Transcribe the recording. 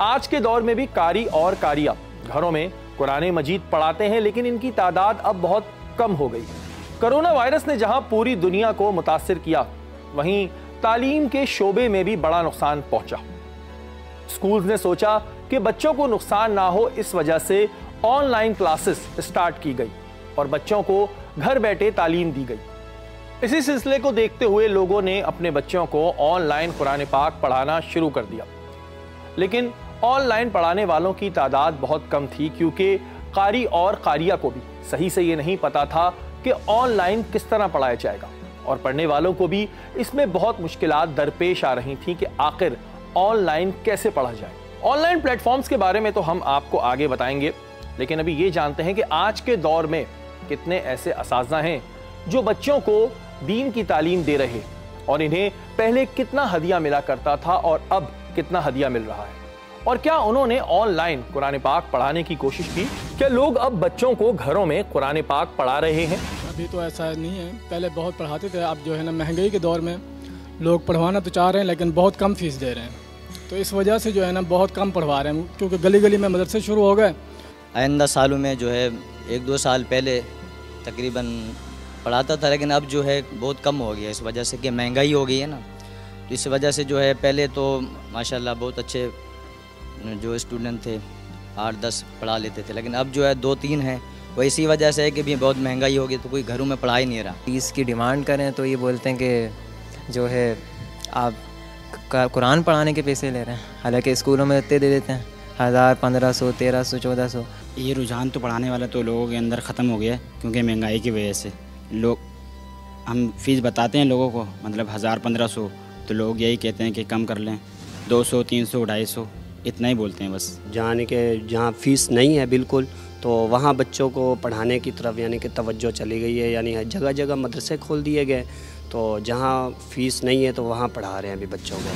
आज के दौर में भी कारी और कारिया घरों में कुरान मजीद पढ़ाते हैं, लेकिन इनकी तादाद अब बहुत कम हो गई। कोरोना वायरस ने जहाँ पूरी दुनिया को मुतासर किया, वहीं तालीम के शोबे में भी बड़ा नुकसान पहुँचा। स्कूल्स ने सोचा कि बच्चों को नुकसान ना हो, इस वजह से ऑनलाइन क्लासेस स्टार्ट की गई और बच्चों को घर बैठे तालीम दी गई। इसी सिलसिले को देखते हुए लोगों ने अपने बच्चों को ऑनलाइन कुरान पाक पढ़ाना शुरू कर दिया। लेकिन ऑनलाइन पढ़ाने वालों की तादाद बहुत कम थी, क्योंकि कारी और कारिया को भी सही से ये नहीं पता था कि ऑनलाइन किस तरह पढ़ाया जाएगा। और पढ़ने वालों को भी इसमें बहुत मुश्किल दरपेश आ रही थी कि आखिर ऑनलाइन कैसे पढ़ा जाए। ऑनलाइन प्लेटफॉर्म्स के बारे में तो हम आपको आगे बताएँगे, लेकिन अभी ये जानते हैं कि आज के दौर में कितने ऐसे इस हैं जो बच्चों को दीन की तालीम दे रहे और इन्हें पहले कितना हदिया मिला करता था और अब कितना हदिया मिल रहा है। और क्या उन्होंने ऑनलाइन कुरान पाक पढ़ाने की कोशिश की? क्या लोग अब बच्चों को घरों में कुरान पाक पढ़ा रहे हैं? अभी तो ऐसा नहीं है। पहले बहुत पढ़ाते थे अब जो है ना महँगाई के दौर में लोग पढ़वाना तो चाह रहे हैं लेकिन बहुत कम फ़ीस दे रहे हैं। तो इस वजह से जो है ना बहुत कम पढ़वा रहे हैं क्योंकि गली गली में मदरसे शुरू हो गए। आइंदा सालों में जो है एक दो साल पहले तकरीबन पढ़ाता था लेकिन अब जो है बहुत कम हो गया इस वजह से कि महँगाई हो गई है ना। तो इस वजह से जो है पहले तो माशाल्लाह बहुत अच्छे जो स्टूडेंट थे आठ दस पढ़ा लेते थे। लेकिन अब जो है दो तीन हैं। वो इसी वजह से है कि भी बहुत महँगाई होगी तो कोई घरों में पढ़ा ही नहीं रहा। फ़ीस की डिमांड करें तो ये बोलते हैं कि जो है आप कुरान पढ़ाने के पैसे ले रहे हैं। हालाँकि स्कूलों में इतने दे देते हैं हज़ार पंद्रह सौ तेरह सौ चौदह सौ। ये रुझान तो पढ़ाने वाला तो लोगों के अंदर ख़त्म हो गया है क्योंकि महँगाई की वजह से। लोग हम फ़ीस बताते हैं लोगों को मतलब हज़ार पंद्रह सौ। तो लोग यही कहते हैं कि कम कर लें दो सौ तीन सौ ढाई सौ। इतना ही बोलते हैं बस। जहाँ के, जहाँ फ़ीस नहीं है बिल्कुल तो वहाँ बच्चों को पढ़ाने की तरफ़ यानी कि तवज्जो चली गई है, यानी जगह जगह मदरसे खोल दिए गए तो जहाँ फ़ीस नहीं है तो वहाँ पढ़ा रहे हैं अभी बच्चों को।